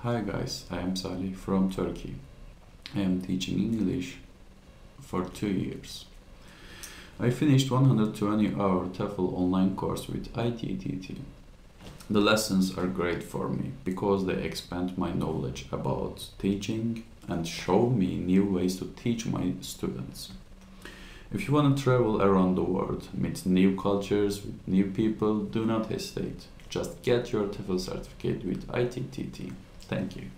Hi guys, I am Salih from Turkey. I am teaching English for two years. I finished 120 hour TEFL online course with ITTT. The lessons are great for me because they expand my knowledge about teaching and show me new ways to teach my students. If you want to travel around the world, meet new cultures, new people, do not hesitate. Just get your TEFL certificate with ITTT. Thank you.